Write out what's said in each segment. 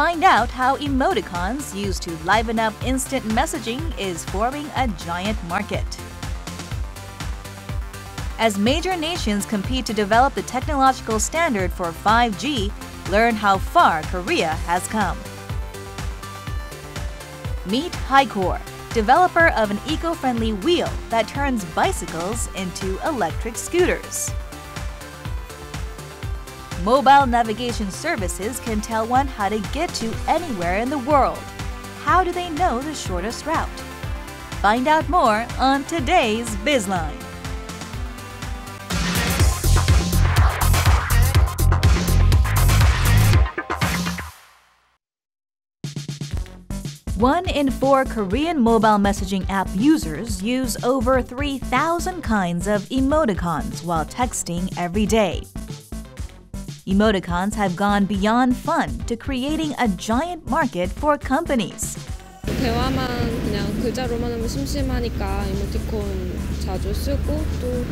Find out how emoticons used to liven up instant messaging is forming a giant market. As major nations compete to develop the technological standard for 5G, learn how far Korea has come. Meet Hycore, developer of an eco-friendly wheel that turns bicycles into electric scooters. Mobile navigation services can tell one how to get to anywhere in the world. How do they know the shortest route? Find out more on today's Bizline. One in four Korean mobile messaging app users use over 3,000 kinds of emoticons while texting every day. Emoticons have gone beyond fun to creating a giant market for companies. 대화만 그냥 글자로만 하면 심심하니까 이모티콘 자주 쓰고 또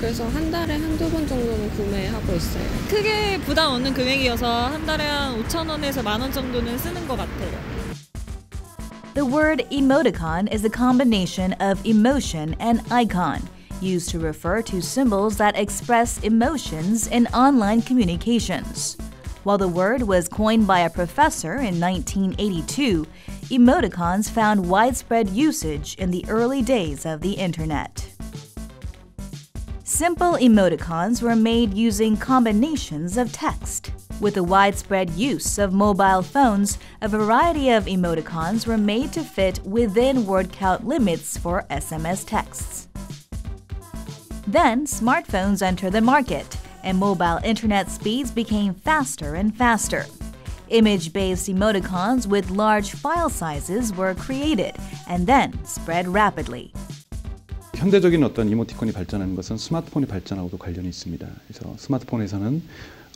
그래서 한 달에 한두 번 정도는 구매하고 있어요. 크게 부담 없는 금액이어서 한 달에 한 5천 원에서 만 원 정도는 쓰는 것 같아요. The word emoticon is a combination of emotion and icon, used to refer to symbols that express emotions in online communications. While the word was coined by a professor in 1982, emoticons found widespread usage in the early days of the internet. Simple emoticons were made using combinations of text. With the widespread use of mobile phones, a variety of emoticons were made to fit within word count limits for SMS texts. Then, smartphones entered the market, and mobile internet speeds became faster and faster. Image based emoticons with large file sizes were created and then spread rapidly. 현대적인 어떤 이모티콘이 발전하는 것은 스마트폰이 발전하고도 관련이 있습니다. 그래서 스마트폰에서는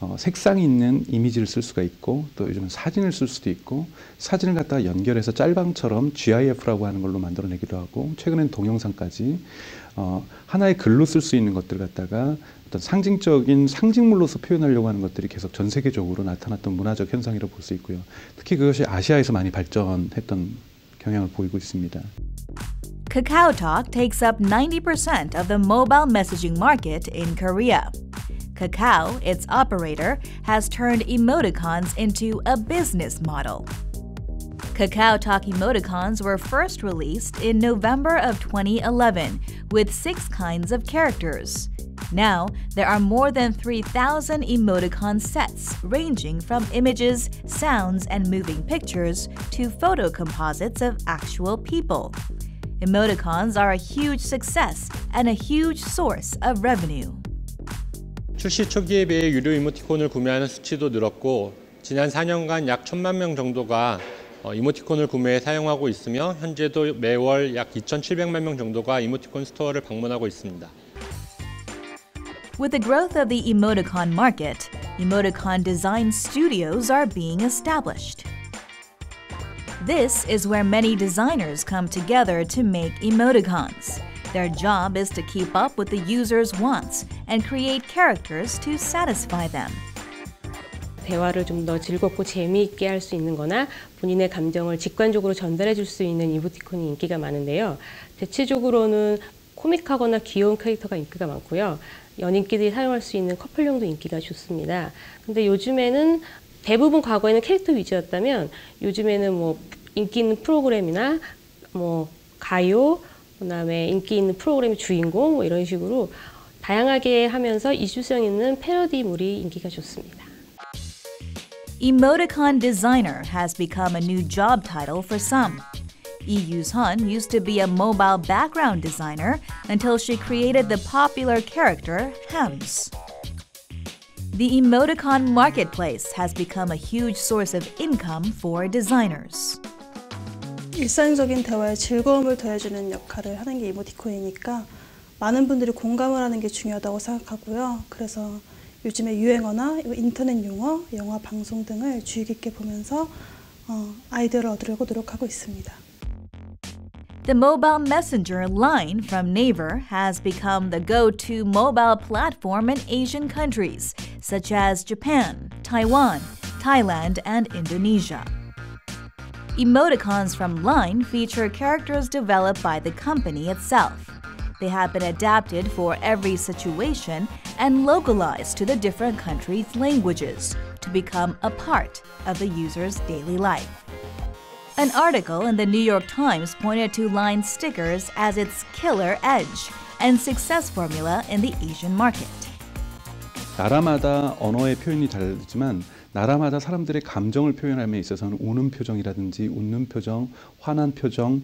어, 색상이 있는 이미지를 쓸 수가 있고 또 요즘은 사진을 쓸 수도 있고 사진을 갖다가 연결해서 짤방처럼 GIF라고 하는 걸로 만들어내기도 하고 최근엔 동영상까지 어, 하나의 글로 쓸 수 있는 것들 갖다가 어떤 상징적인 상징물로서 표현하려고 하는 것들이 계속 전 세계적으로 나타났던 문화적 현상이라고 볼 수 있고요. 특히 그것이 아시아에서 많이 발전했던 경향을 보이고 있습니다. KakaoTalk takes up 90% of the mobile messaging market in Korea. Kakao, its operator, has turned emoticons into a business model. KakaoTalk emoticons were first released in November of 2011 with six kinds of characters. Now, there are more than 3,000 emoticon sets ranging from images, sounds, and moving pictures to photo composites of actual people. Emoticons are a huge success and a huge source of revenue. 출시 초기에 비해 유료 이모티콘을 구매하는 수치도 늘었고 지난 4년간 약 1천만 명 정도가 이모티콘을 구매해 사용하고 있으며 현재도 매월 약 2,700만 명 정도가 이모티콘 스토어를 방문하고 있습니다. With the growth of the emoticon market, emoticon design studios are being established. This is where many designers come together to make emoticons. Their job is to keep up with the user's wants and create characters to satisfy them. 대화를 좀 더 즐겁고 재미있게 할 수 있는 거나 본인의 감정을 직관적으로 전달해 줄 수 있는 이모티콘이 인기가 많은데요. 대체적으로는 코믹하거나 귀여운 캐릭터가 인기가 많고요. 연인끼리 사용할 수 있는 커플용도 인기가 좋습니다. 근데 요즘에는 대부분 과거에는 캐릭터 위주였다면 요즘에는 뭐 인기 있는 프로그램이나 뭐 가요, 그다음에 인기 있는 프로그램의 주인공 뭐 이런 식으로 다양하게 하면서 이슈성 있는 패러디물이 인기가 좋습니다. Emoticon designer has become a new job title for some. Lee Sun used to be a mobile background designer until she created the popular character Hems. The emoticon marketplace has become a huge source of income for designers. 일상적인 대화에 즐거움을 더해주는 역할을 하는 게 이모티콘이니까 많은 분들이 공감을 하는 게 중요하다고 생각하고요. 그래서 요즘에 유행어나 인터넷 용어, 영화 방송 등을 주의 깊게 보면서 어, 아이디어를 얻으려고 노력하고 있습니다. The mobile messenger line from Naver has become the go to mobile platform in Asian countries such as Japan, Taiwan, Thailand, and Indonesia. Emoticons from Line feature characters developed by the company itself. They have been adapted for every situation and localized to the different countries' languages to become a part of the user's daily life. An article in the New York Times pointed to Line stickers as its killer edge and success formula in the Asian market. 나라마다 언어의 표현이 다르지만 나라마다 사람들의 감정을 표현함에 있어서는 우는 표정이라든지 웃는 표정, 화난 표정,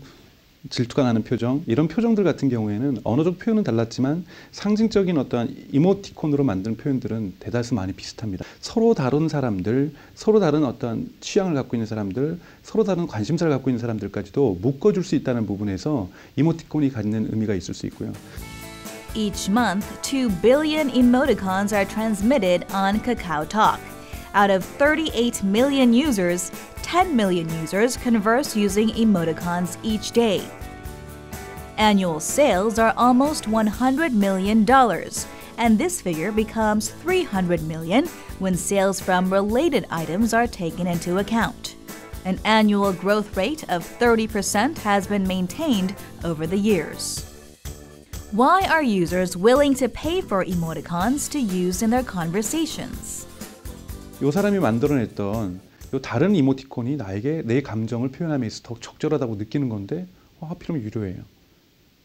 질투가 나는 표정 이런 표정들 같은 경우에는 언어적 표현은 달랐지만 상징적인 어떤 이모티콘으로 만든 표현들은 대다수 많이 비슷합니다. 서로 다른 사람들, 서로 다른 어떤 취향을 갖고 있는 사람들, 서로 다른 관심사를 갖고 있는 사람들까지도 묶어줄 수 있다는 부분에서 이모티콘이 갖는 의미가 있을 수 있고요. Each month, 2 billion emoticons are transmitted on KakaoTalk. Out of 38 million users, 10 million users converse using emoticons each day. Annual sales are almost $100 million, and this figure becomes 300 million when sales from related items are taken into account. An annual growth rate of 30% has been maintained over the years. Why are users willing to pay for emoticons to use in their conversations? 이 사람이 만들어냈던 요 다른 이모티콘이 나에게 내 감정을 표현함에 있어 더 적절하다고 느끼는 건데 어, 하필이면 유료예요.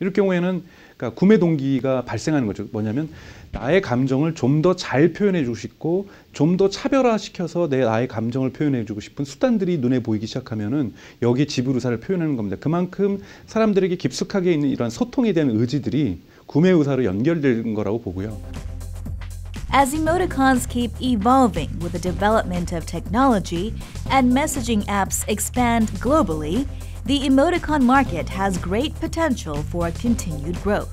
이럴 경우에는 그러니까 구매 동기가 발생하는 거죠. 뭐냐면 나의 감정을 좀 더 잘 표현해주고 싶고 좀 더 차별화시켜서 내 나의 감정을 표현해주고 싶은 수단들이 눈에 보이기 시작하면은 여기 지불 의사를 표현하는 겁니다. 그만큼 사람들에게 깊숙하게 있는 이런 소통에 대한 의지들이 구매 의사로 연결된 거라고 보고요. As emoticons keep evolving with the development of technology and messaging apps expand globally, the emoticon market has great potential for continued growth.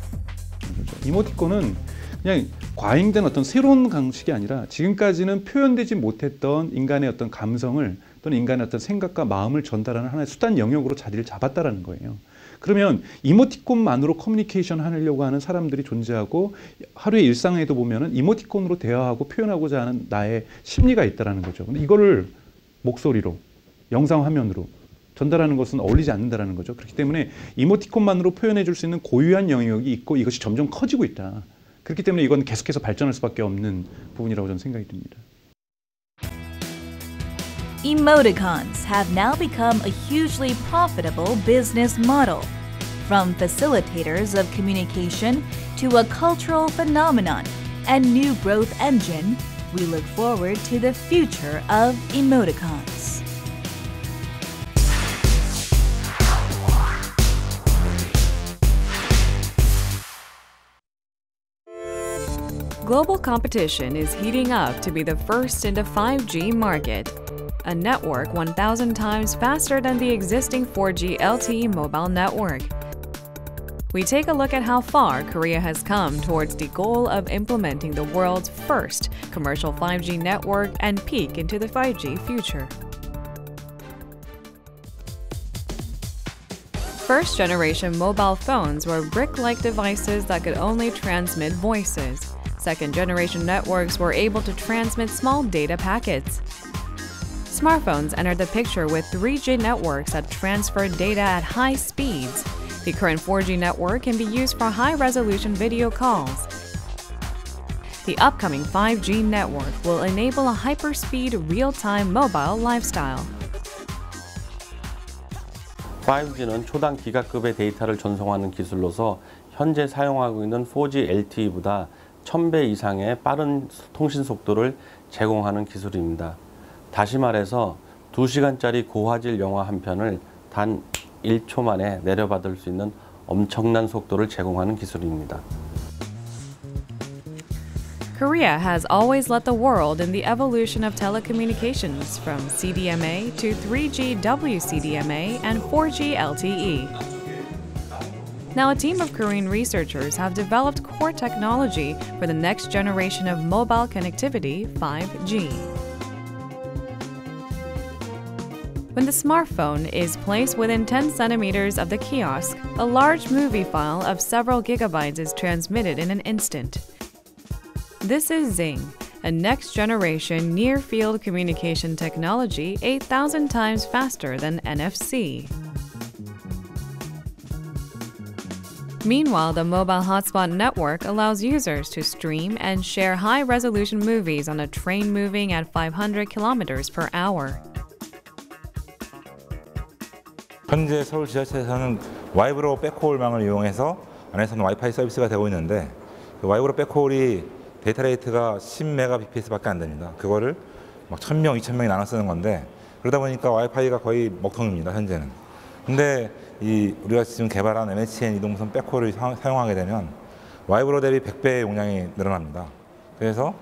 이모티콘은 그냥 과잉된 어떤 새로운 방식이 아니라 지금까지는 표현되지 못했던 인간의 어떤 감성을 또는 인간의 어떤 생각과 마음을 전달하는 하나의 수단 영역으로 자리를 잡았다라는 거예요. 그러면 이모티콘만으로 커뮤니케이션 하려고 하는 사람들이 존재하고 하루의 일상에도 보면은 이모티콘으로 대화하고 표현하고자 하는 나의 심리가 있다라는 거죠. 근데 이거를 목소리로 영상 화면으로 전달하는 것은 어울리지 않는다라는 거죠. 그렇기 때문에 이모티콘만으로 표현해 줄 수 있는 고유한 영역이 있고 이것이 점점 커지고 있다. 그렇기 때문에 이건 계속해서 발전할 수밖에 없는 부분이라고 저는 생각이 듭니다. Emoticons have now become a hugely profitable business model. From facilitators of communication to a cultural phenomenon and new growth engine, we look forward to the future of emoticons. Global competition is heating up to be the first in the 5G market, a network 1,000 times faster than the existing 4G LTE mobile network. We take a look at how far Korea has come towards the goal of implementing the world's first commercial 5G network and peek into the 5G future. First generation mobile phones were brick like devices that could only transmit voices Second generation networks were able to transmit small data packets. Smartphones entered the picture with 3G networks that transfer data at high speeds. The current 4G network can be used for high resolution video calls. The upcoming 5G network will enable a hyperspeed real time mobile lifestyle. 5G는 초당 기가급의 데이터를 전송하는 기술로서 현재 사용하고 있는 4G LTE보다 1000배 이상의 빠른 통신 속도를 제공하는 기술입니다. 다시 말해서 2시간짜리 고화질 영화 한 편을 단 1초 만에 내려받을 수 있는 엄청난 속도를 제공하는 기술입니다. Korea has always led the world in the evolution of telecommunications from CDMA to 3G WCDMA and 4G LTE. Now, a team of Korean researchers have developed core technology for the next generation of mobile connectivity, 5G. When the smartphone is placed within 10 centimeters of the kiosk, a large movie file of several gigabytes is transmitted in an instant. This is Zing, a next generation near field communication technology 8,000 times faster than NFC. Meanwhile, the mobile hotspot network allows users to stream and share high resolution movies on a train moving at 500 kilometers per hour. 현재 서울 지자체에서는 와이브로 백홀망을 이용해서 안에서는 와이파이 서비스가 되고 있는데 그 와이브로 백홀이 데이터 레이트가 10메가bps밖에 안 됩니다. 그거를 막 1000명, 2000명이 나눠 쓰는 건데 그러다 보니까 와이파이가 거의 먹통입니다. 현재는. 근데 이 우리가 지금 개발한 MHN 이동선 백홀을 사용하게 되면 와이브로 대비 100배의 용량이 늘어납니다. 그래서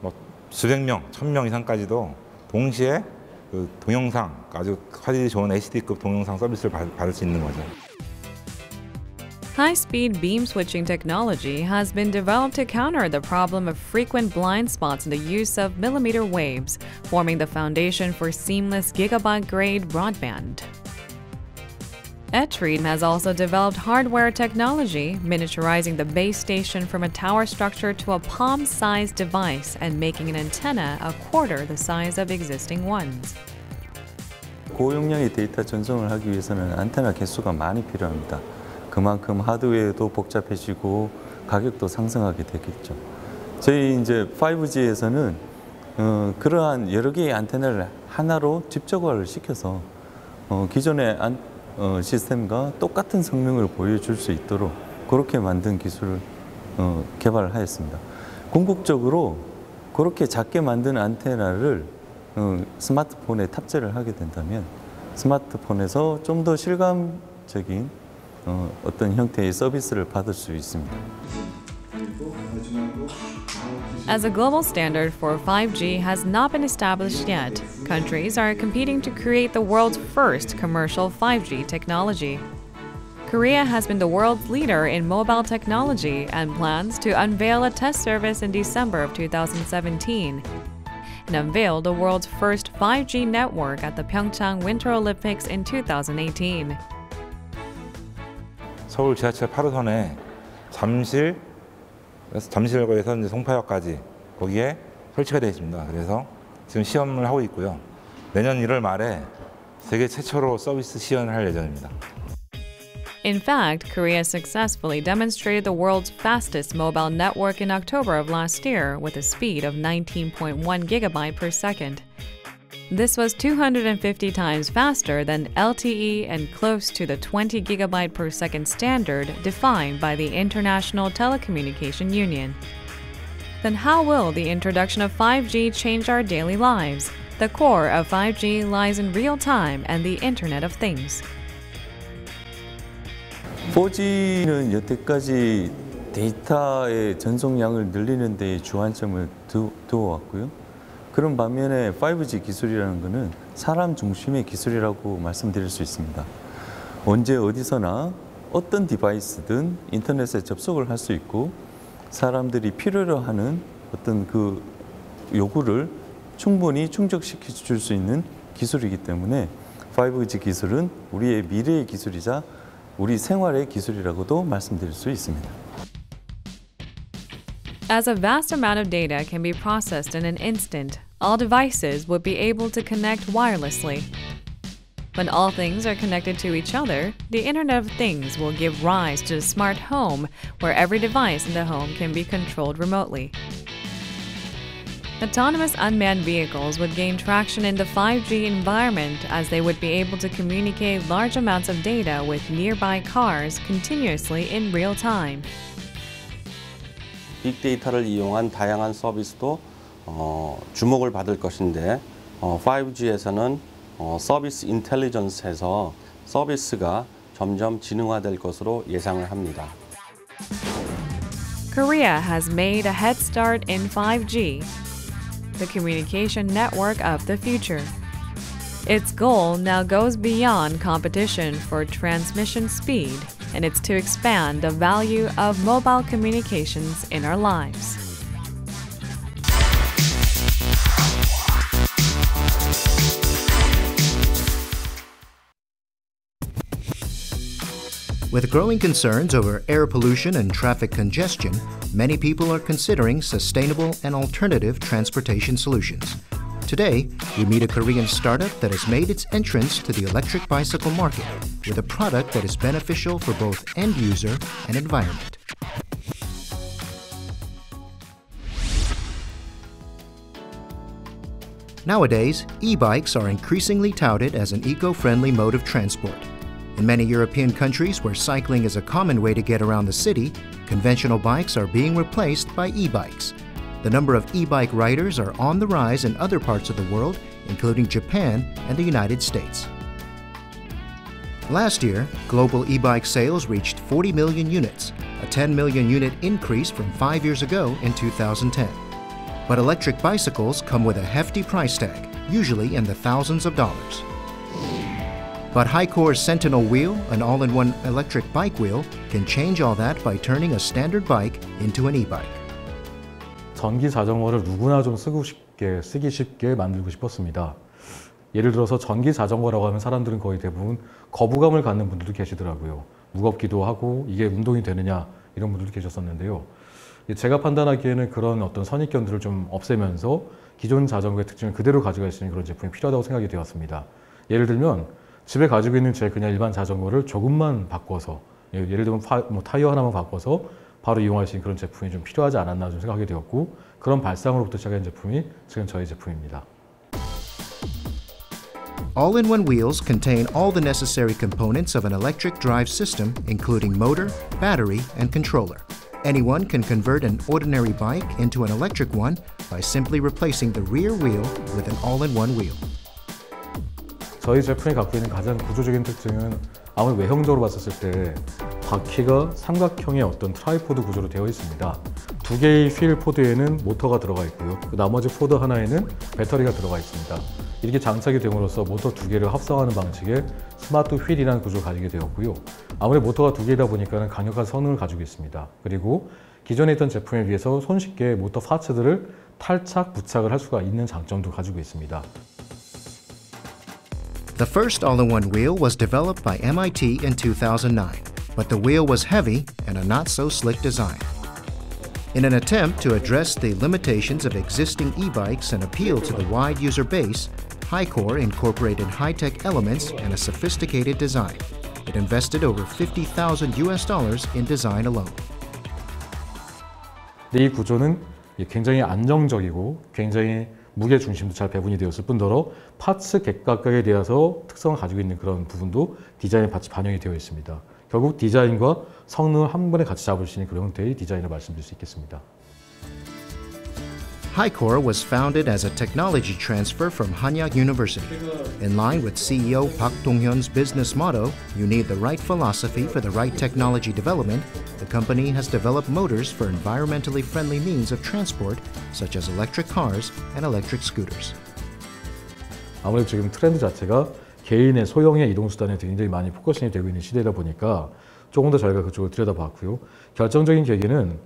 뭐 수백 명, 천 명 이상까지도 동시에 그 동영상 아주 화질이 좋은 HD급 동영상 서비스를 받을 수 있는 거죠. High-speed beam switching technology has been developed to counter the problem of frequent blind spots in the use of millimeter waves, forming the foundation for seamless gigabyte-grade broadband. Etreed has also developed hardware technology, miniaturizing the base station from a tower structure to a palm-sized device and making an antenna a quarter the size of existing ones. 고용량의 데이터 전송을 하기 위해서는 안테나 개수가 많이 필요합니다. 그만큼 하드웨어도 복잡해지고 가격도 상승하게 되겠죠. 저희 이제 5G에서는 어, 그러한 여러 개의 안테나를 하나로 집적화를 시켜서 어, 기존의 안, 어, 시스템과 똑같은 성능을 보여줄 수 있도록 그렇게 만든 기술을 어, 개발을 하였습니다. 궁극적으로 그렇게 작게 만든 안테나를 어, 스마트폰에 탑재를 하게 된다면 스마트폰에서 좀 더 실감적인 어, 어떤 형태의 서비스를 받을 수 있습니다. As a global standard for 5G has not been established yet, countries are competing to create the world's first commercial 5G technology. Korea has been the world's leader in mobile technology and plans to unveil a test service in December of 2017 and unveil the world's first 5G network at the Pyeongchang Winter Olympics in 2018. 서울 지하철 8호선에 잠실 잠실역에서 이제 송파역까지 거기에 설치가 되어 있습니다. 그래서 지금 시험을 하고 있고요. 내년 1월 말에 세계 최초로 서비스 시연을 할 예정입니다. In fact, Korea successfully demonstrated the world's fastest mobile network in October of last year with a speed of 19.1 gigabyte per second. This was 250 times faster than LTE and close to the 20 gigabyte per second standard defined by the International Telecommunication Union. Then how will the introduction of 5G change our daily lives? The core of 5G lies in real time and the Internet of Things. 4G는 여태까지 데이터의 전송량을 늘리는 데 주안점을 두, 두어왔고요. 그런 반면에 5G 기술이라는 것은 사람 중심의 기술이라고 말씀드릴 수 있습니다. 언제 어디서나 어떤 디바이스든 인터넷에 접속을 할 수 있고 사람들이 필요로 하는 어떤 그 요구를 충분히 충족시켜 줄 수 있는 기술이기 때문에 5G 기술은 우리의 미래의 기술이자 우리 생활의 기술이라고도 말씀드릴 수 있습니다. As a vast amount of data can be processed in an instant, all devices would be able to connect wirelessly. When all things are connected to each other, the Internet of Things will give rise to a smart home where every device in the home can be controlled remotely. Autonomous unmanned vehicles would gain traction in the 5G environment as they would be able to communicate large amounts of data with nearby cars continuously in real time. 빅데이터를 이용한 다양한 서비스도 어, 주목을 받을 것인데 어, 5G에서는 어, 서비스 인텔리전스에서 서비스가 점점 지능화될 것으로 예상을 합니다. Korea has made a head start in 5G, the communication network of the future. Its goal now goes beyond competition for transmission speed, and it's to expand the value of mobile communications in our lives. With growing concerns over air pollution and traffic congestion, many people are considering sustainable and alternative transportation solutions. Today, we meet a Korean startup that has made its entrance to the electric bicycle market with a product that is beneficial for both end user and environment. Nowadays, e-bikes are increasingly touted as an eco-friendly mode of transport. In many European countries where cycling is a common way to get around the city, conventional bikes are being replaced by e-bikes. The number of e-bike riders are on the rise in other parts of the world, including Japan and the United States. Last year, global e-bike sales reached 40 million units, a 10 million unit increase from five years ago in 2010. But electric bicycles come with a hefty price tag, usually in the thousands of dollars. But Highcore's Sentinel wheel, an all-in-one electric bike wheel, can change all that by turning a standard bike into an e-bike. 전기 자전거를 누구나 좀 쓰고 싶게, 쓰기 쉽게 만들고 싶었습니다. 예를 들어서 전기 자전거라고 하면 사람들은 거의 대부분 거부감을 갖는 분들도 계시더라고요. 무겁기도 하고 이게 운동이 되느냐 이런 분들도 계셨었는데요. 제가 판단하기에는 그런 어떤 선입견들을 좀 없애면서 기존 자전거의 특징을 그대로 가져갈 수 있는 그런 제품이 필요하다고 생각이 되었습니다. 예를 들면 집에 가지고 있는 제 그냥 일반 자전거를 조금만 바꿔서 예를 들면 파, 뭐 타이어 하나만 바꿔서 바로 이용할 수 있는 그런 제품이 좀 필요하지 않았나 좀 생각하게 되었고 그런 발상으로부터 시작한 제품이 지금 저희 제품입니다. All-in-one wheels contain all the necessary components of an electric drive system, including motor, battery, and controller. Anyone can convert an ordinary bike into an electric one by simply replacing the rear wheel with an all-in-one wheel. 저희 제품이 갖고 있는 가장 구조적인 특징은 아무리 외형적으로 봤었을 때 바퀴가 삼각형의 어떤 트라이포드 구조로 되어 있습니다. 두 개의 휠 포드에는 모터가 들어가 있고요. 그 나머지 포드 하나에는 배터리가 들어가 있습니다. 이렇게 장착이 됨으로써 모터 두 개를 합성하는 방식의 스마트 휠이라는 구조를 가지게 되었고요. 아무래도 모터가 두 개이다 보니까 강력한 성능을 가지고 있습니다. 그리고 기존에 있던 제품에 비해서 손쉽게 모터 파츠들을 탈착, 부착을 할 수가 있는 장점도 가지고 있습니다. The first all-in-one wheel was developed by MIT in 2009, but the wheel was heavy and a not-so-slick design. In an attempt to address the limitations of existing e-bikes and appeal to the wide user base, Hycore incorporated high-tech elements and a sophisticated design. It invested over 50,000 US dollars in design alone. 이 구조는 굉장히 안정적이고 굉장히 무게 중심도 잘 배분이 되었을 뿐더러 파츠 각각에 대해서 특성을 가지고 있는 그런 부분도 디자인에 같이 반영이 되어 있습니다. 결국 디자인과 성능을 한 번에 같이 잡을 수 있는 그런 형태의 디자인을 말씀드릴 수 있겠습니다. Hycore was founded as a technology transfer from Hanyang University. In line with CEO Park Dong-hyeon's business motto, you need the right philosophy for the right technology development, the company has developed motors for environmentally friendly means of transport, such as electric cars and electric scooters. 아무래도 지금 트렌드 자체가 개인의 소형의 이동수단에 굉장히 많이 포커싱이 되고 있는 시대다 보니까 조금 더 저희가 그쪽을 들여다봤고요. 결정적인 계기는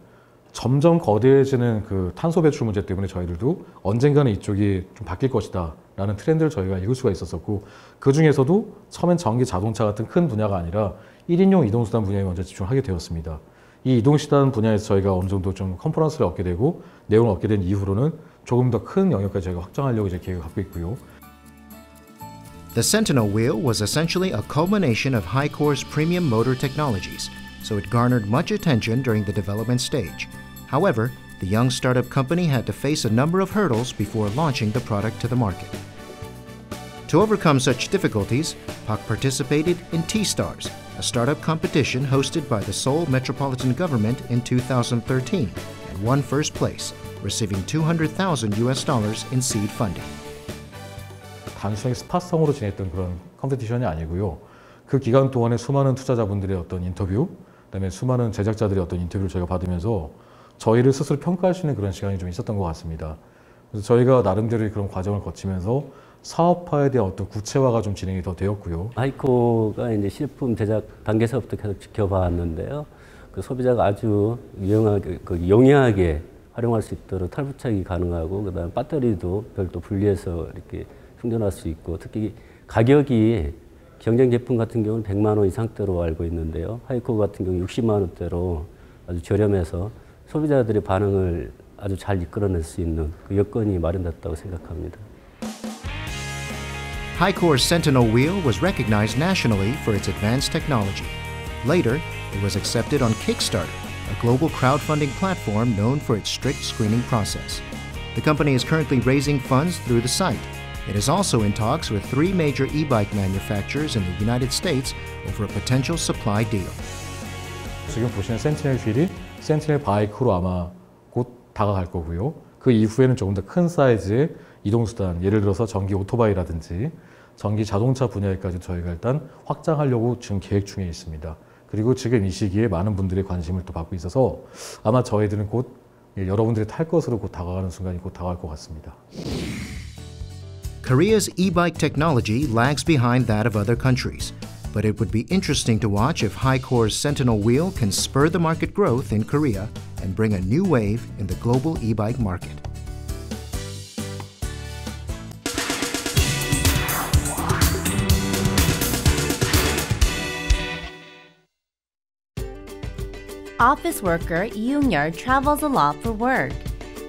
점점 거대해지는 그 탄소 배출 문제 때문에 저희들도 언젠가는 이쪽이 좀 바뀔 것이다 라는 트렌드를 저희가 읽을 수가 있었었고 그 중에서도 처음엔 전기 자동차 같은 큰 분야가 아니라 1인용 이동수단 분야에 먼저 집중하게 되었습니다. 이 이동수단 분야에서 저희가 어느 정도 좀 컨퍼런스를 얻게 되고 내용을 얻게 된 이후로는 조금 더 큰 영역까지 저희가 확장하려고 이제 계획을 갖고 있고요. The Sentinel wheel was essentially a culmination of Highcore's premium motor technologies, so it garnered much attention during the development stage. However, the young startup company had to face a number of hurdles before launching the product to the market. To overcome such difficulties, Park participated in T-Stars, a startup competition hosted by the Seoul Metropolitan Government in 2013 and won first place, receiving 200,000 US dollars in seed funding. 단순히 스팟성으로 진행했던 그런 컴피티션이 아니고요. 그 기간 동안에 수많은 투자자분들의 어떤 인터뷰, 그다음에 수많은 제작자들의 어떤 인터뷰를 저희가 받으면서 저희를 스스로 평가할 수 있는 그런 시간이 좀 있었던 것 같습니다. 그래서 저희가 나름대로 그런 과정을 거치면서 사업화에 대한 어떤 구체화가 좀 진행이 더 되었고요. 하이코가 이제 실품 제작 단계에서부터 계속 지켜봤는데요. 그 소비자가 아주 유용하게, 그 용이하게 활용할 수 있도록 탈부착이 가능하고 그다음 배터리도 별도 분리해서 이렇게 충전할 수 있고 특히 가격이 경쟁 제품 같은 경우는 100만 원 이상대로 알고 있는데요. 하이코 같은 경우 60만 원대로 아주 저렴해서 소비자들의 반응을 아주 잘 이끌어낼 수 있는 그 여건이 마련됐다고 생각합니다. Centinel wheel was recognized nationally for its advanced technology. Later, it was accepted on Kickstarter, a global crowdfunding platform known for its strict screening process. The company is currently raising funds through the site. It is also in talks with three major e bike manufacturers in the United States over a potential supply deal. 지금 보시는 Centinel Wheel이. 센티넬 바이크로 아마 곧 다가갈 거고요. 그 이후에는 조금 더 큰 사이즈의 이동수단, 예를 들어서 전기 오토바이라든지 전기 자동차 분야에까지 저희가 일단 확장하려고 지금 계획 중에 있습니다. 그리고 지금 이 시기에 많은 분들의 관심을 또 받고 있어서 아마 저희들은 곧 여러분들이 탈 것으로 곧 다가가는 순간이 곧 다가갈 것 같습니다. Korea's e-bike technology lags behind that of other countries, but it would be interesting to watch if Hycore's Centinel wheel can spur the market growth in Korea and bring a new wave in the global e-bike market. Office worker Yoon-yeol travels a lot for work.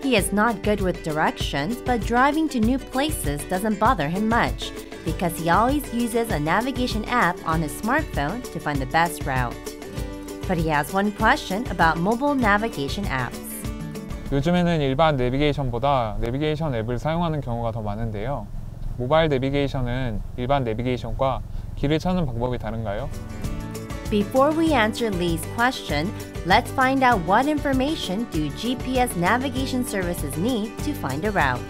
He is not good with directions, but driving to new places doesn't bother him much because he always uses a navigation app on his smartphone to find the best route. But he has one question about mobile navigation apps. 요즘에는 일반 내비게이션보다 내비게이션 앱을 사용하는 경우가 더 많은데요. 모바일 내비게이션은 일반 내비게이션과 길을 찾는 방법이 다른가요? Before we answer Lee's question, let's find out what information do GPS navigation services need to find a route.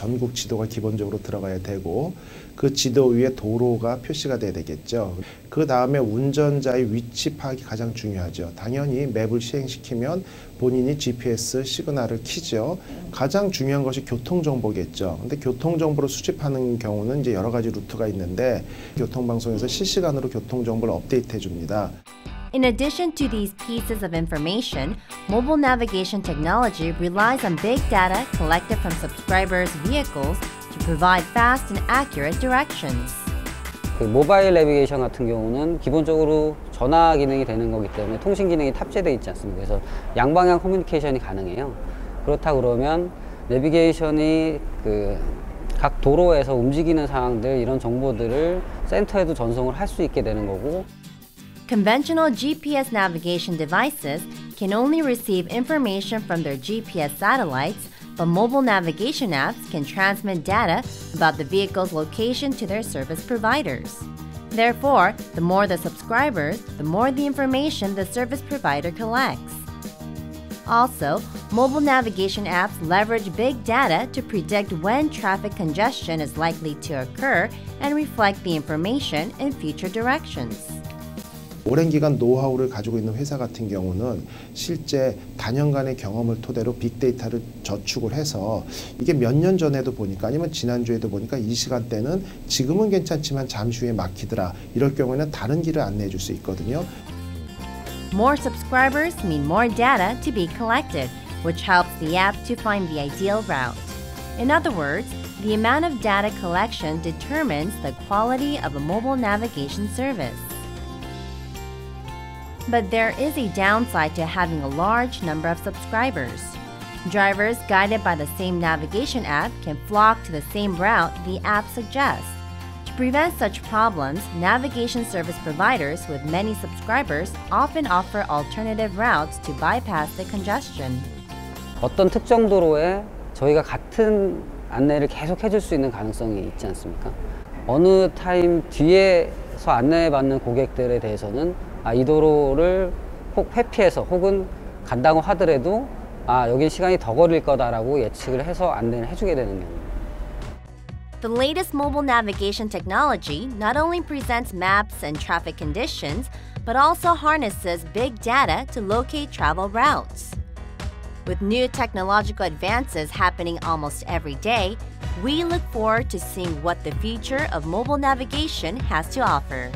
전국 지도가 기본적으로 들어가야 되고 그 지도 위에 도로가 표시가 돼야 되겠죠. 그 다음에 운전자의 위치 파악이 가장 중요하죠. 당연히 맵을 시행시키면 본인이 GPS 시그널을 키죠. 가장 중요한 것이 교통 정보겠죠. 근데 교통 정보를 수집하는 경우는 이제 여러 가지 루트가 있는데 교통방송에서 실시간으로 교통 정보를 업데이트 해 줍니다. In addition to these pieces of information, mobile navigation technology relies on big data collected from subscribers' vehicles provide fast and accurate directions. 그 모바일 내비게이션 같은 경우는 기본적으로 전화 기능이 되는 거기 때문에 통신 기능이 탑재되어 있지 않습니까? 그래서 양방향 커뮤니케이션이 가능해요. 그렇다 그러면 내비게이션이 그 각 도로에서 움직이는 상황들 이런 정보들을 센터에도 전송을 할 수 있게 되는 거고 Conventional GPS navigation devices can only receive information from their GPS satellites, but mobile navigation apps can transmit data about the vehicle's location to their service providers. Therefore, the more the subscribers, the more the information the service provider collects. Also, mobile navigation apps leverage big data to predict when traffic congestion is likely to occur and reflect the information in future directions. 오랜 기간 노하우를 가지고 있는 회사 같은 경우는 실제 단연간의 경험을 토대로 빅데이터를 저축을 해서 이게 몇 년 전에도 보니까 아니면 지난주에도 보니까 이 시간대는 지금은 괜찮지만 잠시 후에 막히더라. 이럴 경우에는 다른 길을 안내해 줄 수 있거든요. More subscribers mean more data to be collected, which helps the app to find the ideal route. In other words, the amount of data collection determines the quality of a mobile navigation service. But there is a downside to having a large number of subscribers. Drivers guided by the same navigation app can flock to the same route the app suggests. To prevent such problems, navigation service providers with many subscribers often offer alternative routes to bypass the congestion. 어떤 특정 도로에 저희가 같은 안내를 계속 해줄 수 있는 가능성이 있지 않습니까? 어느 타임 뒤에서 안내받는 고객들에 대해서는 아, 이 도로를 혹 회피해서 혹은 간다고 하더라도 아, 여긴 시간이 더 걸릴 거다라고 예측을 해서 안내를 해주게 되는 경우. The latest mobile navigation technology not only presents maps and traffic conditions, but also harnesses big data to locate travel routes. With new technological advances happening almost every day, we look forward to seeing what the future of mobile navigation has to offer.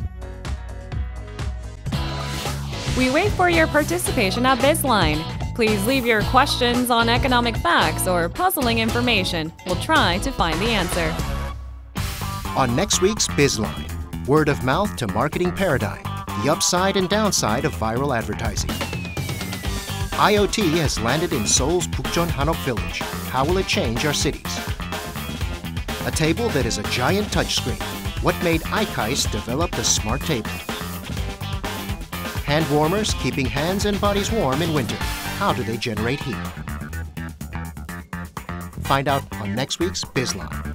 We wait for your participation at BizLine. Please leave your questions on economic facts or puzzling information. We'll try to find the answer. On next week's Bizline, word of mouth to marketing paradigm, the upside and downside of viral advertising. IoT has landed in Seoul's Bukchon Hanok village. How will it change our cities? A table that is a giant touchscreen. What made iKais develop the smart table? Hand warmers keeping hands and bodies warm in winter. How do they generate heat? Find out on next week's Bizline.